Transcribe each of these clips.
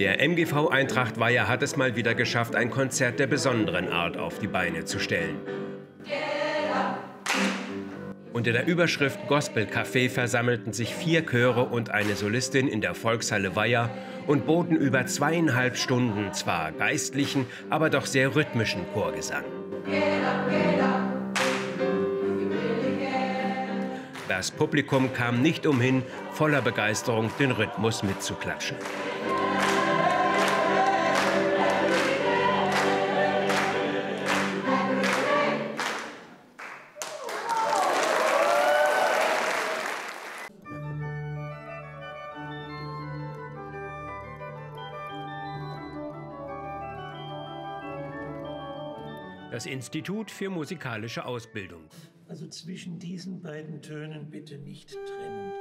Der MGV Eintracht Weiher hat es mal wieder geschafft, ein Konzert der besonderen Art auf die Beine zu stellen. Unter der Überschrift Gospel Café versammelten sich vier Chöre und eine Solistin in der Volkshalle Weiher und boten über zweieinhalb Stunden zwar geistlichen, aber doch sehr rhythmischen Chorgesang. Das Publikum kam nicht umhin, voller Begeisterung den Rhythmus mitzuklatschen. Das Institut für musikalische Ausbildung. Also zwischen diesen beiden Tönen bitte nicht trennen.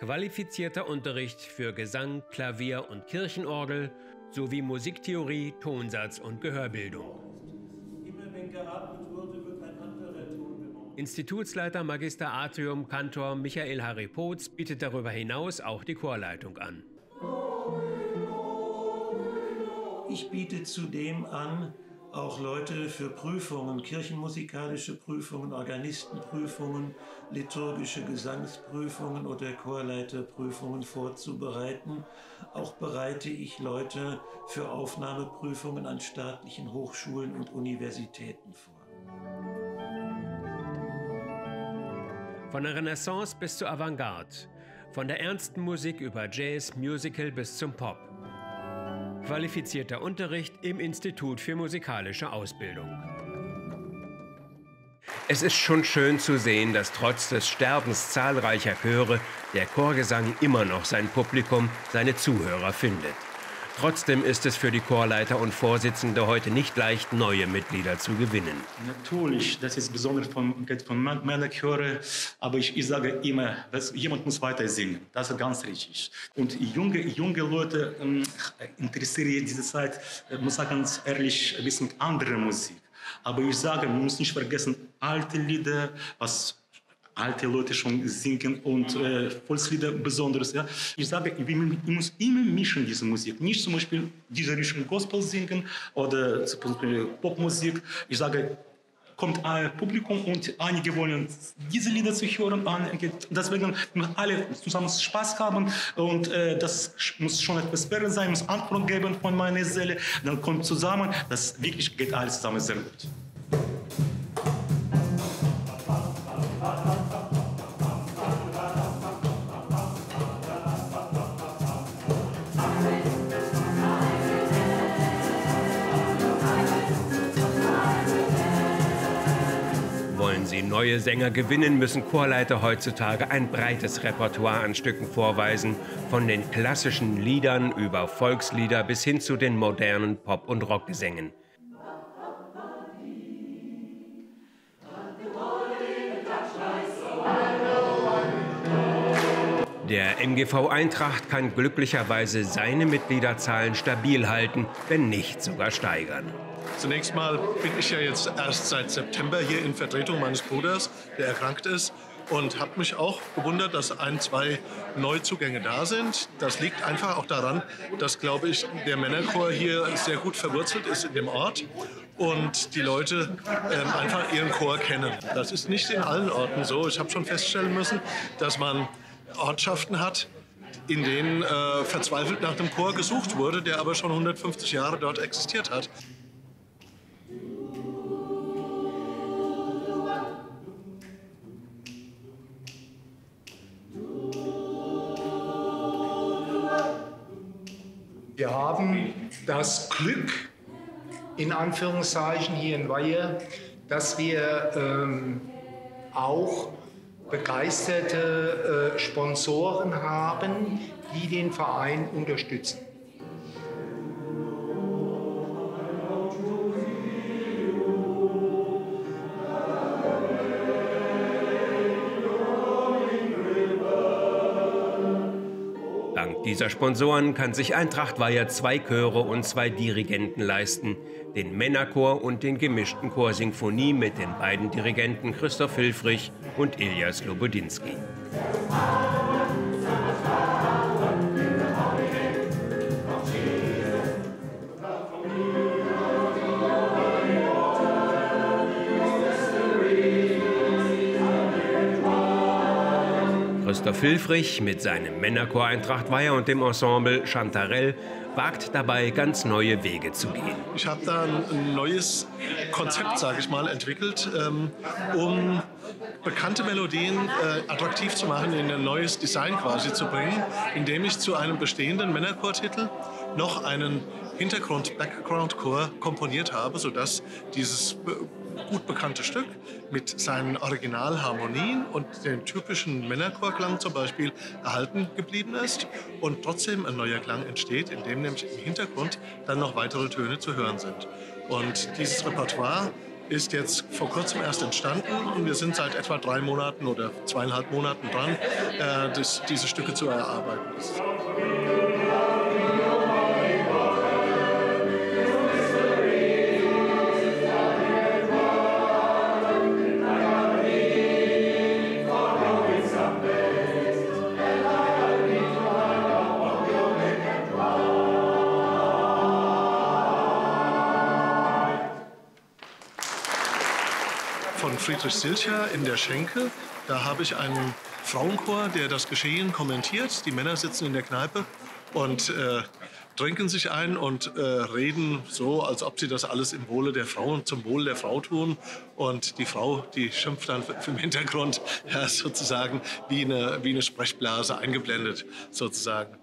Qualifizierter Unterricht für Gesang, Klavier und Kirchenorgel sowie Musiktheorie, Tonsatz und Gehörbildung. Immer wenn geatmet wurde, wird ein anderer Ton genommen. Institutsleiter Magister Atrium Kantor Michael Harry Potz bietet darüber hinaus auch die Chorleitung an. Ich biete zudem an, auch Leute für Prüfungen, kirchenmusikalische Prüfungen, Organistenprüfungen, liturgische Gesangsprüfungen oder Chorleiterprüfungen vorzubereiten. Auch bereite ich Leute für Aufnahmeprüfungen an staatlichen Hochschulen und Universitäten vor. Von der Renaissance bis zur Avantgarde, von der ernsten Musik über Jazz, Musical bis zum Pop. Qualifizierter Unterricht im Institut für musikalische Ausbildung. Es ist schon schön zu sehen, dass trotz des Sterbens zahlreicher Chöre der Chorgesang immer noch sein Publikum, seine Zuhörer findet. Trotzdem ist es für die Chorleiter und Vorsitzende heute nicht leicht, neue Mitglieder zu gewinnen. Natürlich, das ist besonders von, von meiner Chöre, aber ich, ich sage immer, dass jemand muss weiter singen. Das ist ganz richtig. Und junge, junge Leute ähm, interessieren diese Zeit, äh, muss ich ganz ehrlich, ein bisschen andere Musik. Aber ich sage, man muss nicht vergessen, alte Lieder, was alte Leute schon singen und äh, Volkslieder besonders. Ja. Ich sage, ich muss immer mischen diese Musik. Nicht zum Beispiel diese Richtung Gospel singen oder Popmusik. Ich sage, kommt ein Publikum und einige wollen diese Lieder zu hören. Deswegen müssen alle zusammen Spaß haben und äh, das muss schon etwas besser sein, muss Antwort geben von meiner Seele. Dann kommt zusammen, das wirklich geht alles zusammen sehr gut. Neue Sänger gewinnen, müssen Chorleiter heutzutage ein breites Repertoire an Stücken vorweisen, von den klassischen Liedern über Volkslieder bis hin zu den modernen Pop- und Rockgesängen. Der MGV Eintracht kann glücklicherweise seine Mitgliederzahlen stabil halten, wenn nicht sogar steigern. Zunächst mal bin ich ja jetzt erst seit September hier in Vertretung meines Bruders, der erkrankt ist. Und habe mich auch gewundert, dass ein, zwei Neuzugänge da sind. Das liegt einfach auch daran, dass, glaube ich, der Männerchor hier sehr gut verwurzelt ist in dem Ort und die Leute ähm, einfach ihren Chor kennen. Das ist nicht in allen Orten so. Ich habe schon feststellen müssen, dass man Ortschaften hat, in denen äh, verzweifelt nach dem Chor gesucht wurde, der aber schon 150 Jahre dort existiert hat. Wir haben das Glück, in Anführungszeichen hier in Weihe, dass wir ähm, auch begeisterte äh, Sponsoren haben, die den Verein unterstützen. Dieser Sponsoren kann sich Eintracht Weiher zwei Chöre und zwei Dirigenten leisten. Den Männerchor und den gemischten Chor Sinfonie mit den beiden Dirigenten Christoph Hilfrich und Ilja Slobodinski. Christoph Hilfrich mit seinem Männerchor Eintracht Weiher und dem Ensemble Chantarelle wagt dabei, ganz neue Wege zu gehen. Ich habe da ein neues Konzept, sage ich mal, entwickelt, ähm, um bekannte Melodien äh, attraktiv zu machen, in ein neues Design quasi zu bringen, indem ich zu einem bestehenden Männerchortitel noch einen Hintergrund-Background-Chor komponiert habe, sodass dieses gut bekannte Stück mit seinen Originalharmonien und dem typischen Männerchorklang zum Beispiel erhalten geblieben ist und trotzdem ein neuer Klang entsteht, in dem nämlich im Hintergrund dann noch weitere Töne zu hören sind. Und dieses Repertoire ist jetzt vor kurzem erst entstanden und wir sind seit etwa drei Monaten oder zweieinhalb Monaten dran, äh, das, diese Stücke zu erarbeiten. Friedrich Silcher in der Schenke. Da habe ich einen Frauenchor, der das Geschehen kommentiert. Die Männer sitzen in der Kneipe und äh, trinken sich ein und äh, reden so, als ob sie das alles im Wohle der Frau zum Wohle der Frau tun. Und die Frau, die schimpft dann im Hintergrund ja, sozusagen wie eine, wie eine Sprechblase eingeblendet sozusagen.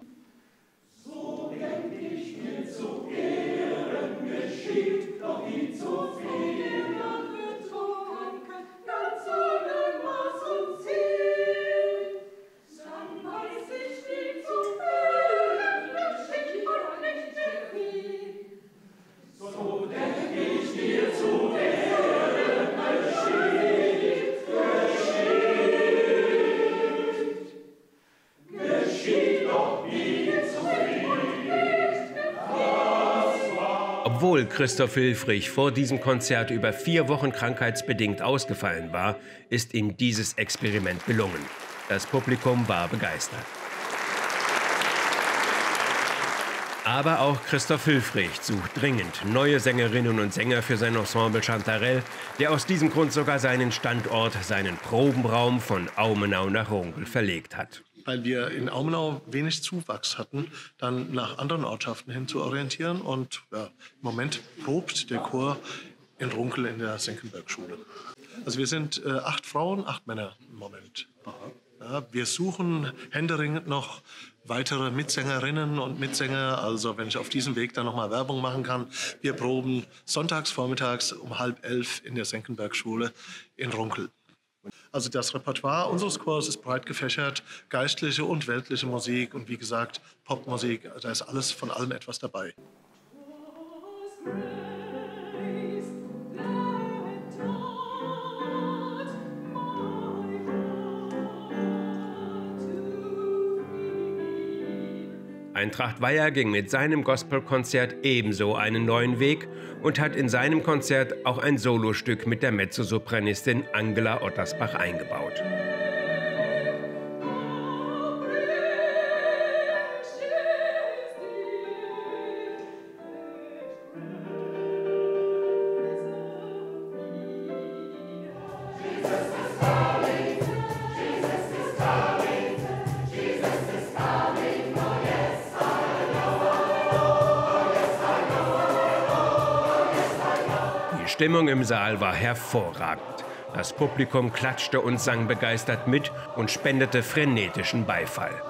Obwohl Christoph Hilfrich vor diesem Konzert über vier Wochen krankheitsbedingt ausgefallen war, ist ihm dieses Experiment gelungen. Das Publikum war begeistert. Aber auch Christoph Hilfrich sucht dringend neue Sängerinnen und Sänger für sein Ensemble Chantarelle, der aus diesem Grund sogar seinen Standort, seinen Probenraum von Aumenau nach Runkel verlegt hat weil wir in Aumenau wenig Zuwachs hatten, dann nach anderen Ortschaften hin zu orientieren. Und ja, im Moment probt der Chor in Runkel in der Senckenberg-Schule. Also wir sind äh, acht Frauen, acht Männer im Moment. Ja, wir suchen händeringend noch weitere Mitsängerinnen und Mitsänger. Also wenn ich auf diesem Weg dann nochmal Werbung machen kann. Wir proben sonntags vormittags um halb elf in der Senckenberg-Schule in Runkel. Also das Repertoire unseres Chors ist breit gefächert, geistliche und weltliche Musik und wie gesagt Popmusik, da ist alles von allem etwas dabei. Eintracht Weiher ging mit seinem Gospelkonzert ebenso einen neuen Weg und hat in seinem Konzert auch ein Solostück mit der Mezzosopranistin Angela Ottersbach eingebaut. Stimmung im Saal war hervorragend. Das Publikum klatschte und sang begeistert mit und spendete frenetischen Beifall.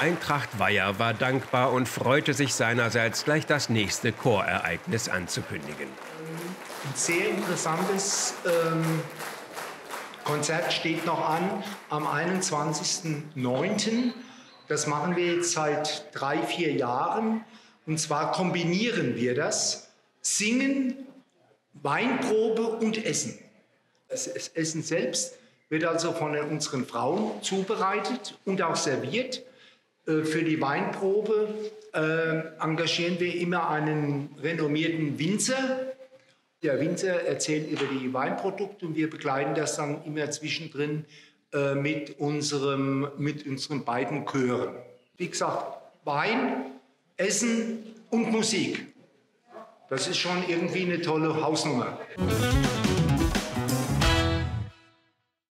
Eintracht Weiher war dankbar und freute sich seinerseits gleich das nächste Chorereignis anzukündigen. Ein sehr interessantes ähm, Konzert steht noch an am 21.09. Das machen wir jetzt seit drei, vier Jahren. Und zwar kombinieren wir das Singen, Weinprobe und Essen. Das Essen selbst wird also von unseren Frauen zubereitet und auch serviert. Äh, für die Weinprobe äh, engagieren wir immer einen renommierten Winzer. Der Winzer erzählt über die Weinprodukte und wir begleiten das dann immer zwischendrin äh, mit, unserem, mit unseren beiden Chören. Wie gesagt, Wein, Essen und Musik. Das ist schon irgendwie eine tolle Hausnummer.